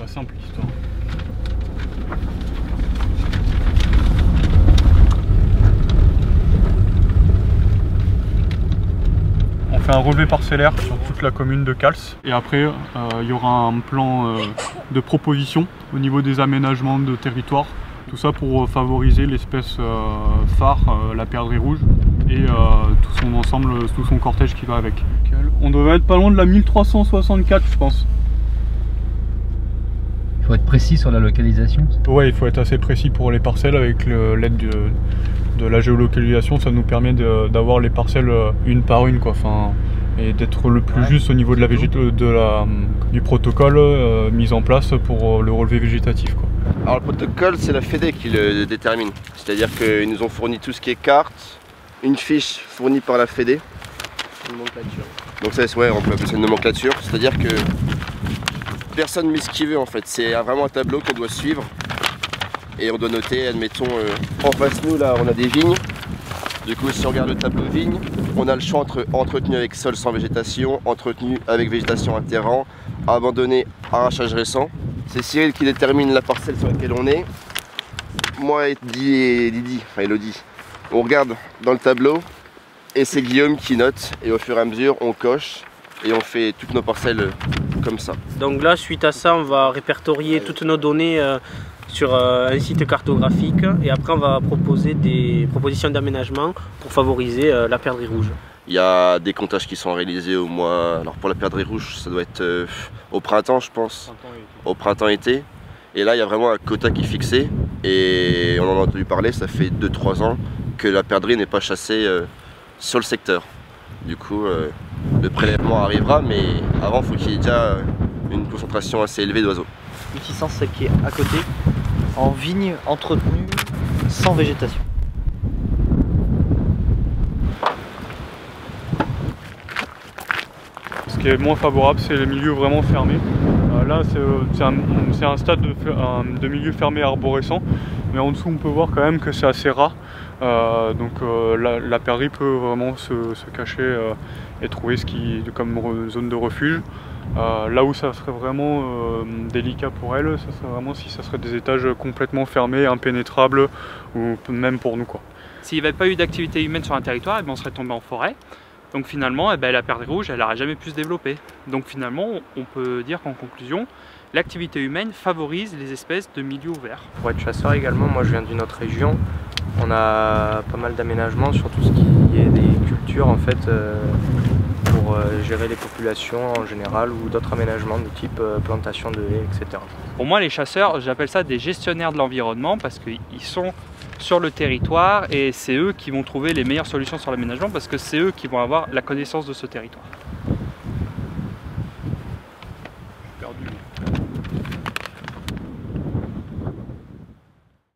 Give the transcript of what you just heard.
pas simple l'histoire. On fait un relevé parcellaire sur toute la commune de Cals et après euh, il y aura un plan euh, de proposition au niveau des aménagements de territoire. Tout ça pour favoriser l'espèce euh, phare, euh, la perdrix rouge et euh, tout son ensemble, tout son cortège qui va avec. On devait être pas loin de la 1364 je pense. Faut être précis sur la localisation. Ouais, il faut être assez précis pour les parcelles avec l'aide de, de la géolocalisation. Ça nous permet de- d'avoir les parcelles euh, une par une, quoi. Enfin, et d'être le plus Ouais. juste au niveau de la de la, du protocole euh, mis en place pour euh, le relevé végétatif, quoi. Alors le protocole, c'est la FEDE qui le détermine. C'est-à-dire qu'ils nous ont fourni tout ce qui est carte, une fiche fournie par la FEDE. Donc ça, c'est- ouais, on peut appeler ça une nomenclature. C'est-à-dire que personne veut en fait. C'est vraiment un tableau qu'on doit suivre. Et on doit noter, admettons, euh, en face nous là, on a des vignes. Du coup, si on regarde le tableau vigne, on a le champ entre entretenu avec sol sans végétation, entretenu avec végétation interrant, abandonné, arrachage récent. C'est Cyril qui détermine la parcelle sur laquelle on est. Moi et Didi et Didi, enfin Elodie, on regarde dans le tableau et c'est Guillaume qui note et au fur et à mesure on coche et on fait toutes nos parcelles euh, comme ça. Donc là, suite à ça, on va répertorier toutes nos données euh, sur euh, un site cartographique et après on va proposer des propositions d'aménagement pour favoriser euh, la perdrix rouge. Il y a des comptages qui sont réalisés au mois. Alors pour la perdrix rouge, ça doit être au printemps, je pense, au printemps-été. Et là, il y a vraiment un quota qui est fixé. Et on en a entendu parler, ça fait 2-3 ans que la perdrix n'est pas chassée sur le secteur. Du coup, le prélèvement arrivera, mais avant, il faut qu'il y ait déjà une concentration assez élevée d'oiseaux. Métissant, c'est qui est à côté, en vigne entretenue, sans végétation. Ce qui est moins favorable, c'est les milieux vraiment fermés. Euh, là, c'est euh, c'est un, stade de, de milieu fermé arborescent, mais en dessous, on peut voir quand même que c'est assez ras. Euh, donc euh, la, la peut vraiment se, cacher euh, et trouver ce qui comme zone de refuge. Là où ça serait vraiment délicat pour elle, ça serait vraiment si ça serait des étages complètement fermés, impénétrables, ou même pour nous. S'il n'y avait pas eu d'activité humaine sur un territoire, eh ben, on serait tombé en forêt. Donc finalement, eh ben, la perdrix rouge, elle n'aurait jamais pu se développer. Donc finalement, on peut dire qu'en conclusion, l'activité humaine favorise les espèces de milieux ouverts. Pour être chasseur également, moi je viens d'une autre région. On a pas mal d'aménagements sur tout ce qui est des cultures en fait euh, pour euh, gérer les populations en général ou d'autres aménagements de type euh, plantation de haies, etc. Pour moi, les chasseurs, j'appelle ça des gestionnaires de l'environnement parce qu'ils sont sur le territoire et c'est eux qui vont trouver les meilleures solutions sur l'aménagement parce que c'est eux qui vont avoir la connaissance de ce territoire.